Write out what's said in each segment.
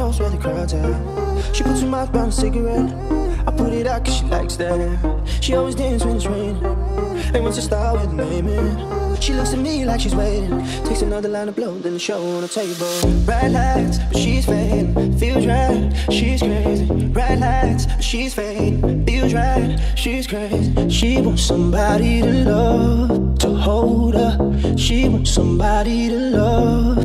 knows where the crowd's at. She puts her mouth around a cigarette. I put it out cause she likes that. She always dances when it's raining. And wants to start with in. She looks at me like she's waiting. Takes another line of blow, then the show on the table. Bright lights, but she's fading. Feels right, she's crazy. Bright lights, but she's fading. Feels right, she's crazy. She wants somebody to love, to hold her. She wants somebody to love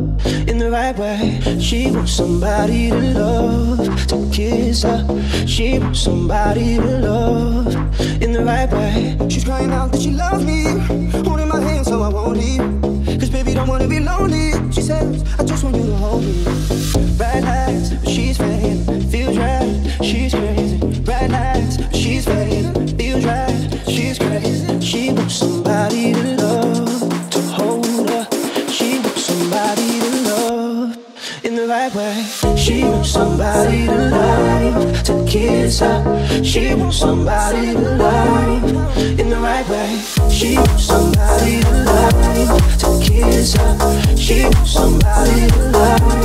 in the right way. She wants somebody to love, to kiss her. She wants somebody to love in the right way. She's crying out that she loves me, holding my I won't leave. Cause baby don't wanna be lonely. She says, I just want you to hold me. She wants somebody to love, to kiss her. She wants somebody to love in the right way. She wants somebody to love, to kiss her. She wants somebody to love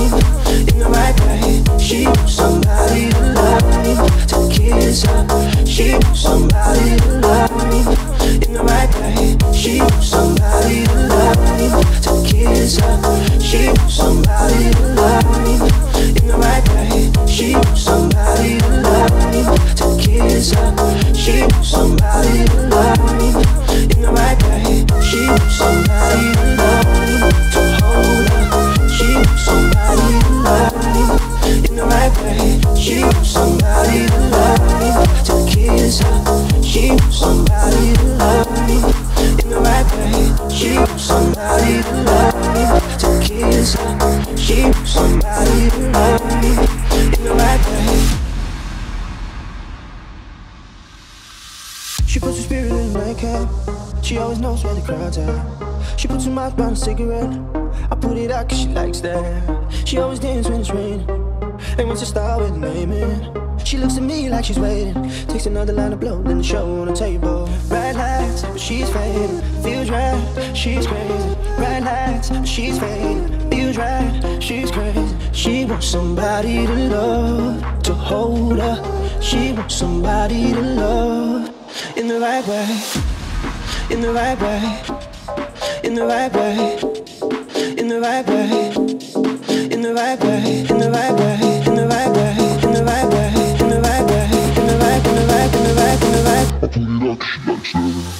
in the right way. She wants somebody to love, to kiss her. She wants somebody to love in the right way. She wants somebody to love, to kiss her. She wants somebody to love somebody to love in the right way. She wants somebody to hold her. She wants somebody to love in the right way. She wants somebody to love, to kiss her. She wants somebody to love in the right way. She wants somebody to love, to kiss her. She wants somebody to love nightcap. She always knows where the crowd's at. She puts her mouth around a cigarette. I put it out cause she likes that. She always dances when it's raining. And wants to start with in. She looks at me like she's waiting. Takes another line of blow, then the show on the table. Bright lights, but she's fading. Feels right, she's crazy. Bright lights, but she's fading. Feels right, she's crazy. She wants somebody to love, to hold her. She wants somebody to love in the right way, in the right way, in the right way, in the right way, in the right way, in the right way, in the right way, in the right way, in the right way, in the right, in the right, in the right, in the right. I put it 'cause she likes that.